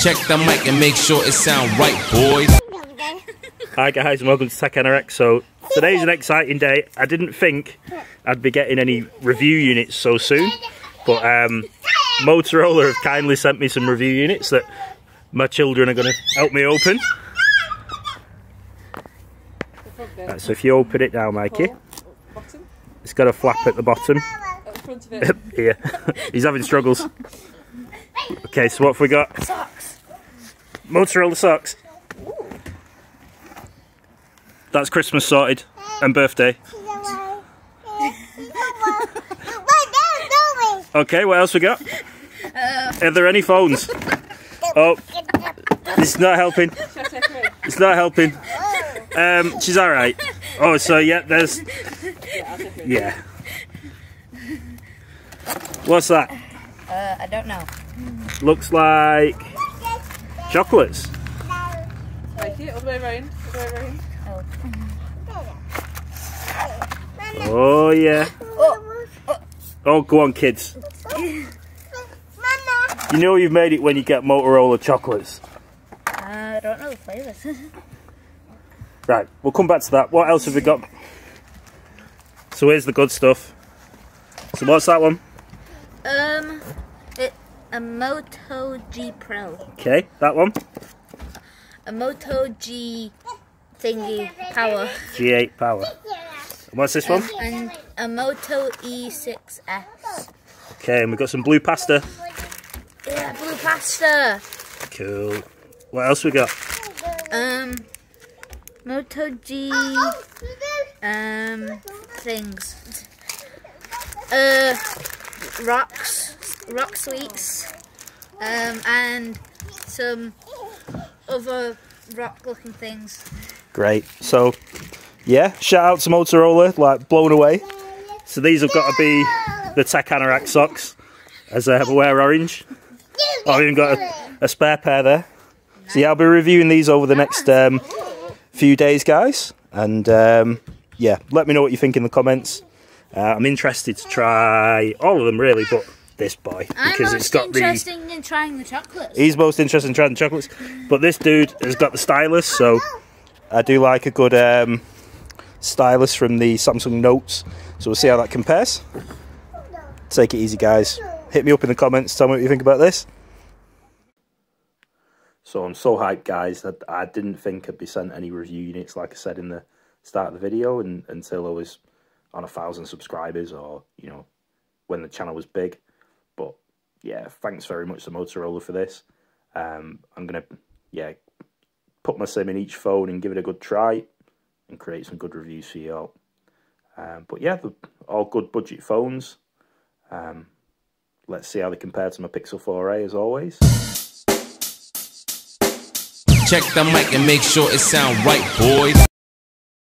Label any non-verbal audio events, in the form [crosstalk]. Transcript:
Check the mic and make sure it sound right, boys. Hi guys and welcome to Tech Anorak. So today's an exciting day. I didn't think I'd be getting any review units so soon, but um, Motorola have kindly sent me some review units that my children are going to help me open. Right, so if you open it now, Mikey, it's got a flap at the bottom. Here, [laughs] [laughs] he's having struggles. [laughs] Okay, so what have we got? Motorola socks. That's Christmas sorted and birthday. Okay, what else we got? Are there any phones? Oh, it's not helping. It's not helping. Um, she's all right. Oh, so yeah, there's yeah. What's that? Uh, I don't know. Looks like chocolates. Mikey, all the way around. All the way around. Oh yeah. Oh, Oh, go on, kids. You know you've made it when you get Motorola chocolates. I don't know the flavors. [laughs] Right, we'll come back to that. What else have we got? So here's the good stuff. So what's that one? um, it, a Moto G Pro. Okay, that one. A Moto G thingy power. G8 power. And what's this one? And a Moto E6S. Okay, and we've got some blue pasta. Yeah, blue pasta. Cool. What else we got? Um, Moto G um things. Uh, rocks, rock sweets, um, and some other rock-looking things. Great. So, yeah, shout out to Motorola, like blown away. So these have got to be the Tech Anorak socks, as they have a wear orange. I've even got a, a spare pair there. So yeah, I'll be reviewing these over the next um, few days, guys. And um, yeah, let me know what you think in the comments. Uh, I'm interested to try all of them really, but this boy I'm because most it's got the. interested in trying the chocolates. He's most interested in trying the chocolates, but this dude has got the stylus, so I do like a good um, stylus from the Samsung Notes. So we'll see how that compares. Take it easy, guys. Hit me up in the comments. Tell me what you think about this. So I'm so hyped, guys. that I didn't think I'd be sent any review units, like I said in the start of the video, and until I was on a thousand subscribers, or you know, when the channel was big. But yeah, thanks very much to Motorola for this. Um, I'm gonna yeah put my sim in each phone and give it a good try and create some good reviews for you all. Um, but yeah, all good budget phones. Um, let's see how they compare to my Pixel 4a as always. Check the mic and make sure it sound right, boys.